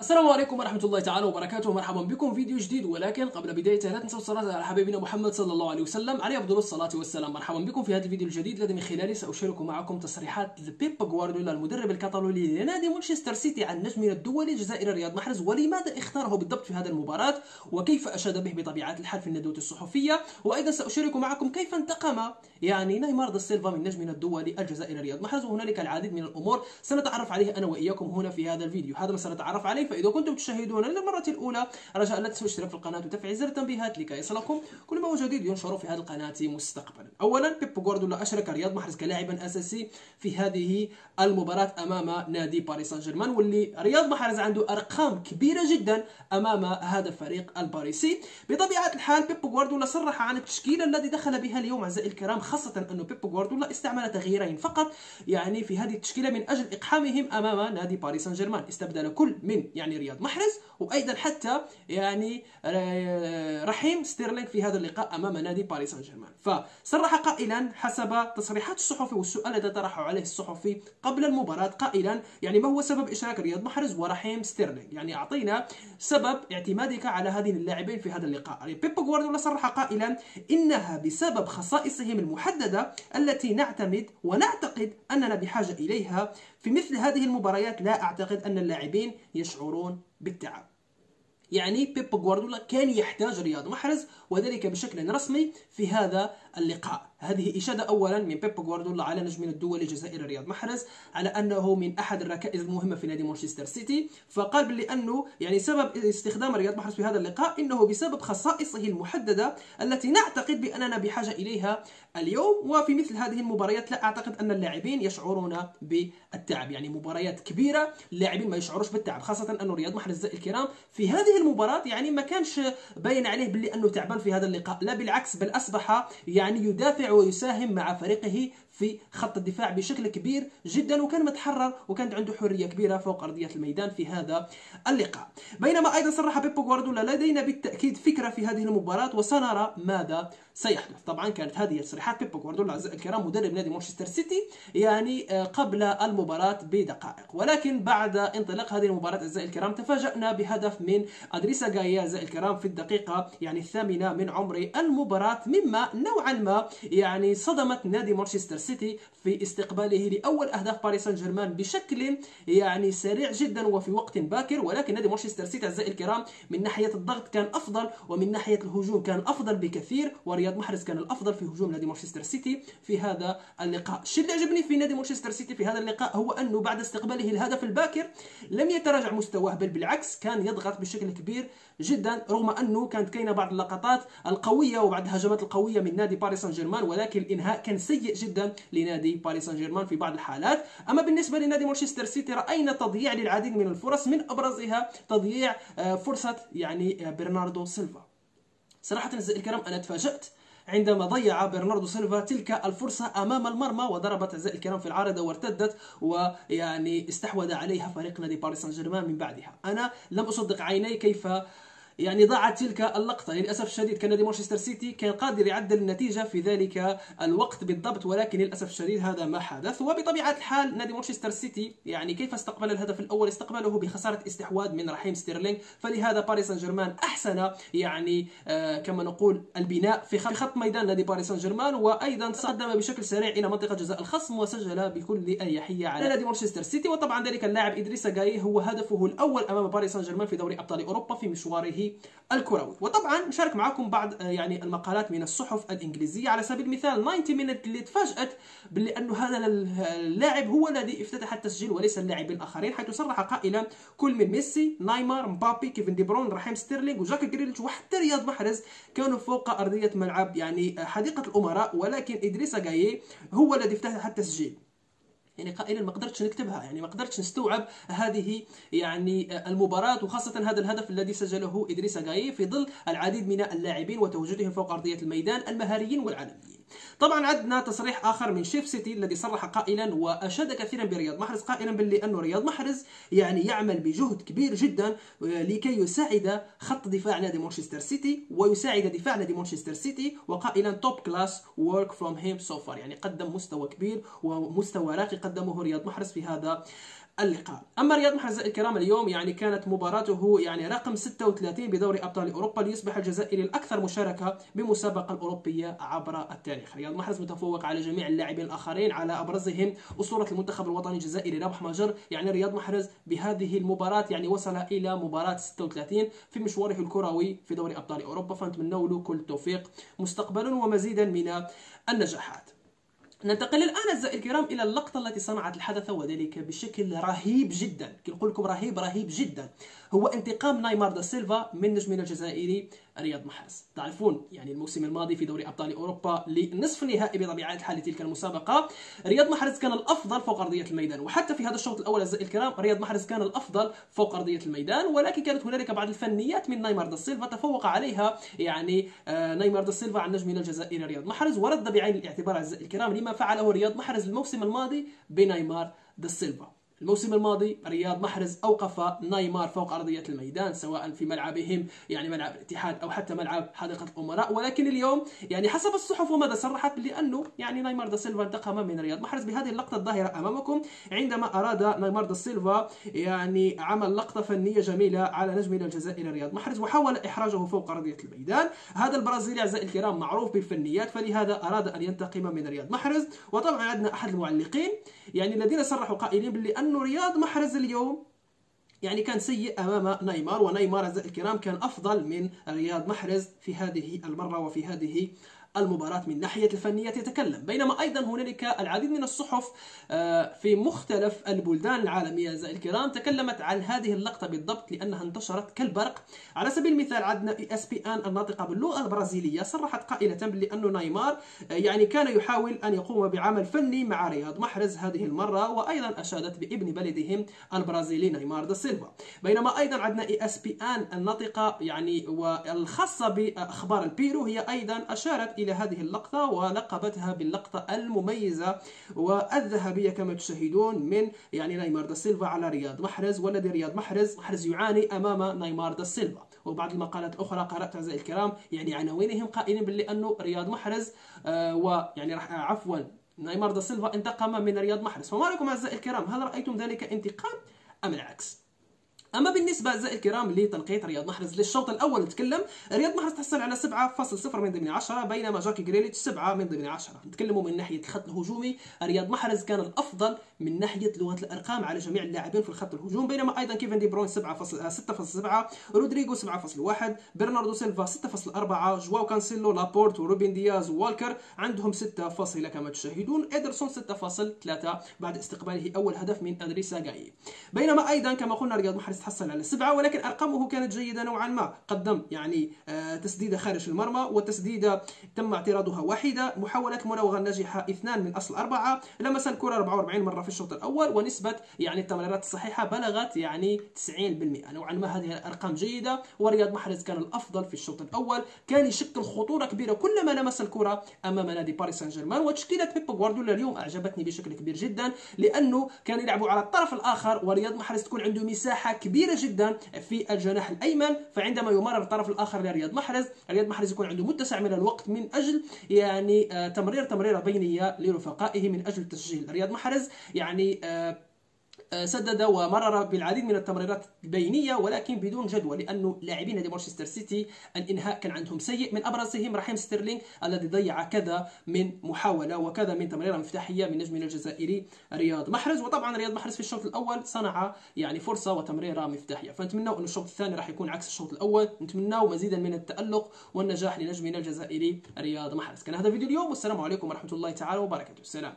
السلام عليكم ورحمة الله تعالى وبركاته. مرحبا بكم. فيديو جديد. ولكن قبل بداية لا تنسوا الصلاة على حبيبنا محمد صلى الله عليه وسلم. عليه أفضل الصلاة والسلام. مرحبا بكم في هذا الفيديو الجديد. الذي من خلاله سأشارك معكم تصريحات لبيب غوارديولا المدرب الكتالوني لنادي مانشستر سيتي عن نجمنا الدولي الجزائري رياض محرز. ولماذا اختاره بالضبط في هذه المباراة؟ وكيف أشاد به بطبيعة الحال في الندوة الصحفية؟ وأيضا سأشارك معكم كيف انتقم يعني نيمار دا سيلفا من نجمنا الدولي الجزائري رياض محرز. وهنالك العديد من الأمور سنتعرف عليها أنا وإياكم هنا في هذا الفيديو. هذا ما سنتعرف عليه فإذا كنتم تشاهدون للمرة الأولى رجاء لا تنسوا الاشتراك في القناة وتفعيل زر التنبيهات لكي يصلكم كل ما هو جديد ينشر في هذه القناة مستقبلا. أولا بيب غوارديولا أشرك رياض محرز كلاعب أساسي في هذه المباراة أمام نادي باريس سان جيرمان واللي رياض محرز عنده أرقام كبيرة جدا أمام هذا الفريق الباريسي. بطبيعة الحال بيب غوارديولا صرح عن التشكيلة الذي دخل بها اليوم أعزائي الكرام خاصة أنه بيب غوارديولا استعمل تغييرين فقط يعني في هذه التشكيلة من أجل إقحامهم أمام نادي باريس سان جيرمان استبدل كل من يعني رياض محرز وأيضا حتى حتى يعني آه، رحيم ستيرلينغ في هذا اللقاء أمام نادي باريس سان جيرمان فصرح قائلا حسب تصريحات الصحفي والسؤال الذي طرحه عليه الصحفي قبل المباراة قائلا يعني ما هو سبب إشراك رياض محرز ورحيم ستيرلينغ؟ يعني أعطينا سبب اعتمادك على هذين اللاعبين في هذا اللقاء. يعني بيب غوارديولا صرح قائلا إنها بسبب خصائصهم المحددة التي نعتمد ونعتقد أننا بحاجة إليها في مثل هذه المباريات لا أعتقد أن اللاعبين يشعرون بالتعب. يعني بيب غوارديولا كان يحتاج رياض محرز وذلك بشكل رسمي في هذا اللقاء. هذه إشادة أولا من بيب غوارديولا على نجمنا الدولي الجزائري رياض محرز على أنه من أحد الركائز المهمة في نادي مانشستر سيتي. فقال لأنه يعني سبب استخدام رياض محرز في هذا اللقاء إنه بسبب خصائصه المحددة التي نعتقد بأننا بحاجة إليها اليوم. وفي مثل هذه المباريات لا أعتقد أن اللاعبين يشعرون بالتعب. يعني مباريات كبيرة اللاعبين ما يشعروش بالتعب خاصة أنه رياض محرز الكرام في هذه المباراة يعني ما كانش باين عليه باللي أنه تعبان في هذا اللقاء. لا بالعكس بل أصبح يعني يدافع ويساهم مع فريقه في خط الدفاع بشكل كبير جدا وكان متحرر وكانت عنده حرية كبيرة فوق أرضية الميدان في هذا اللقاء. بينما أيضا صرح بيب غوارديولا لدينا بالتأكيد فكرة في هذه المباراة وسنرى ماذا سيحدث. طبعا كانت هذه تصريحات بيب غوارديولا أعزائي الكرام مدرب نادي مانشستر سيتي يعني آه، قبل المباراة بدقائق. ولكن بعد انطلاق هذه المباراة أعزائي الكرام تفاجأنا بهدف من إدريسا غايي أعزائي الكرام في الدقيقة يعني الثامنة من عمر المباراة. مما نوعا ما يعني صدمت نادي مانشستر سيتي سيتي في استقباله لأول أهداف باريس سان جيرمان بشكل يعني سريع جدا وفي وقت باكر ولكن نادي مانشستر سيتي أعزائي الكرام من ناحية الضغط كان أفضل ومن ناحية الهجوم كان أفضل بكثير ورياض محرز كان الأفضل في هجوم نادي مانشستر سيتي في هذا اللقاء. الشيء اللي عجبني في نادي مانشستر سيتي في هذا اللقاء هو أنه بعد استقباله الهدف الباكر لم يتراجع مستواه بل بالعكس كان يضغط بشكل كبير جدا رغم أنه كانت كاينة بعض اللقطات القوية وبعض الهجمات القوية من نادي باريس سان جيرمان ولكن الإنهاء كان سيء جدا لنادي باريس سان جيرمان في بعض الحالات. أما بالنسبة لنادي مانشستر سيتي رأينا تضييع للعديد من الفرص من أبرزها تضييع آه، فرصة يعني آه، برناردو سيلفا. صراحة الكرام أنا تفاجأت عندما ضيع برناردو سيلفا تلك الفرصة أمام المرمى وضربت أعزائي الكرام في العارضة وارتدت ويعني استحوذ عليها فريق نادي باريس سان جيرمان من بعدها. أنا لم أصدق عيني كيف يعني ضاعت تلك اللقطة. يعني للأسف الشديد كان نادي مانشستر سيتي كان قادر يعدل النتيجة في ذلك الوقت بالضبط ولكن للأسف الشديد هذا ما حدث. وبطبيعة الحال نادي مانشستر سيتي يعني كيف استقبل الهدف الأول؟ استقبله بخسارة استحواذ من رحيم ستيرلينغ. فلهذا باريس سان جيرمان أحسن يعني آه كما نقول البناء في خط ميدان نادي باريس سان جيرمان وأيضا تقدم بشكل سريع إلى منطقة جزاء الخصم وسجل بكل أريحية على نادي مانشستر سيتي. وطبعا ذلك اللاعب إدريس غايي هو هدفه الأول أمام باريس سان جيرمان في دوري أبطال أوروبا في مشواره الكروي. وطبعا نشارك معكم بعض آه، يعني المقالات من الصحف الإنجليزية. على سبيل المثال 90 min اللي تفاجأت باللي انه هذا اللاعب هو الذي افتتح التسجيل وليس اللاعبين الآخرين حيث صرح قائلا كل من ميسي نيمار مبابي كيفن دي بروين رحيم ستيرلينغ وجاك جريليش وحتى رياض محرز كانوا فوق أرضية ملعب يعني حديقة الأمراء. ولكن إدريس غايي هو الذي افتتح التسجيل. يعني قائلا ما قدرتش نكتبها. يعني ما قدرتش نستوعب هذه يعني المباراة وخاصة هذا الهدف الذي سجله إدريس غايي في ظل العديد من اللاعبين وتواجدهم فوق أرضية الميدان المهاريين والعالميين. طبعا عندنا تصريح آخر من شيف سيتي الذي صرح قائلا وأشاد كثيرا برياض محرز قائلا باللي انه رياض محرز يعني يعمل بجهد كبير جدا لكي يساعد خط دفاع نادي مانشستر سيتي ويساعد دفاع نادي مانشستر سيتي وقائلا top class work from him so يعني قدم مستوى كبير ومستوى راقي قدمه رياض محرز في هذا اللقاء. أما رياض محرز الكرام اليوم يعني كانت مباراته يعني رقم 36 بدوري أبطال أوروبا ليصبح الجزائري الأكثر مشاركة بمسابقة أوروبية عبر التاريخ. رياض محرز متفوق على جميع اللاعبين الآخرين على أبرزهم أسطورة المنتخب الوطني الجزائري رابح ماجر. يعني رياض محرز بهذه المباراة يعني وصل إلى مباراة 36 في مشواره الكروي في دوري أبطال أوروبا. فنتمنى له كل التوفيق. مستقبلا ومزيدا من النجاحات. ننتقل الآن أعزائي الكرام إلى اللقطة التي صنعت الحدث وذلك بشكل رهيب جدا. نقول لكم رهيب رهيب جدا. هو انتقام نايمار دا سيلفا من نجمنا الجزائري رياض محرز تعرفون يعني الموسم الماضي في دوري أبطال أوروبا لنصف النهائي بطبيعه الحال لتلك المسابقة رياض محرز كان الأفضل فوق أرضية الميدان. وحتى في هذا الشوط الأول اعزائي الكرام رياض محرز كان الأفضل فوق أرضية الميدان ولكن كانت هنالك بعض الفنيات من نايمار دا سيلفا تفوق عليها يعني آه، نايمار دا سيلفا عن نجمنا الجزائري رياض محرز ورد بعين الاعتبار اعزائي الكرام لما فعله رياض محرز الموسم الماضي بنايمار دا سيلفا. الموسم الماضي رياض محرز أوقف نايمار فوق أرضية الميدان سواء في ملعبهم يعني ملعب الاتحاد أو حتى ملعب حديقة الأمراء. ولكن اليوم يعني حسب الصحف وماذا صرحت لأنه يعني نايمار دا سيلفا انتقم من رياض محرز بهذه اللقطة الظاهرة أمامكم عندما أراد نايمار دا سيلفا يعني عمل لقطة فنية جميلة على نجمنا الجزائري رياض محرز وحاول إحراجه فوق أرضية الميدان. هذا البرازيلي أعزائي الكرام معروف بالفنيات فلهذا أراد أن ينتقم من رياض محرز. وطبعا عندنا أحد المعلقين يعني الذين صرحوا قائلين باللي أنه رياض محرز اليوم. يعني كان سيء أمام نيمار ونيمار الكرام كان أفضل من رياض محرز في هذه المرة وفي هذه المباراة من ناحية الفنية تتكلم. بينما أيضا هنالك العديد من الصحف آه، في مختلف البلدان العالمية. أعزائي الكرام تكلمت عن هذه اللقطة بالضبط لأنها انتشرت كالبرق. على سبيل المثال عندنا ESPN الناطقة باللغة البرازيلية صرحت قائلة بأن نيمار آه، يعني كان يحاول أن يقوم بعمل فني مع رياض محرز هذه المرة وأيضا أشادت بابن بلدهم البرازيلي نيمار دا سيلفا. بينما أيضا عندنا ESPN الناطقة يعني والخاصة بأخبار البيرو هي أيضا أشارت إلى هذه اللقطة ولقبتها باللقطة المميزة والذهبية كما تشاهدون من يعني نيمار دا سيلفا على رياض محرز والذي رياض محرز محرز يعاني أمام نيمار دا سيلفا. وبعض المقالات الأخرى قرأت أعزائي الكرام يعني عناوينهم قائلين باللي أنه رياض محرز آه ويعني راح عفوا نيمار دا سيلفا انتقم من رياض محرز. فما رأيكم أعزائي الكرام؟ هل رأيتم ذلك انتقام أم العكس؟ أما بالنسبة اعزائي الكرام لتنقيط رياض محرز للشوط الأول نتكلم رياض محرز تحصل على 7.0 من ضمن 10 بينما جاك جريليش 7 من ضمن 10 نتكلموا من ناحية الخط الهجومي رياض محرز كان الأفضل من ناحية لغة الأرقام على جميع اللاعبين في الخط الهجوم بينما أيضا كيفن دي بروين 6.7 رودريغو 7.1 برناردو سيلفا 6.4 جواو كانسيلو لابورت وروبين دياز ووالكر عندهم 6 كما تشاهدون ادرسون 6.3 بعد استقباله أول هدف من ادريسا جاي بينما أيضا كما قلنا رياض محرز تحصل على سبعة ولكن أرقامه كانت جيدة نوعا ما. قدم يعني آه، تسديدة خارج المرمى وتسديدة تم اعتراضها واحدة محاولات المراوغة الناجحة اثنان من أصل أربعة. لمس الكرة 44 مرة في الشوط الأول ونسبة يعني التمريرات الصحيحة بلغت يعني 90% نوعا ما هذه الأرقام جيدة. ورياض محرز كان الأفضل في الشوط الأول. كان يشكل خطورة كبيرة كلما لمس الكرة أمام نادي باريس سان جيرمان وتشكيلة بيب غوارديولا اليوم أعجبتني بشكل كبير جدا لأنه كان يلعب على الطرف الآخر ورياض محرز تكون عنده مساحة كبيرة جدا في الجناح الأيمن فعندما يمرر الطرف الآخر لرياض محرز رياض محرز يكون عنده متسع من الوقت من أجل يعني آه، تمرير تمريرة بينية لرفقائه من أجل التسجيل رياض محرز. يعني آه، سدد ومرر بالعديد من التمريرات البينية ولكن بدون جدوى لأنه لاعبين نادي مانشستر سيتي الإنهاء كان عندهم سيء. من أبرزهم رحيم ستيرلينغ الذي ضيع كذا من محاولة وكذا من تمريرة مفتاحية من نجمنا الجزائري رياض محرز. وطبعا رياض محرز في الشوط الأول صنع يعني فرصة وتمريرة مفتاحية. فنتمنى أن الشوط الثاني راح يكون عكس الشوط الأول. نتمنى مزيدا من التألق والنجاح لنجمنا الجزائري رياض محرز. كان هذا فيديو اليوم. والسلام عليكم ورحمة الله تعالى وبركاته. السلام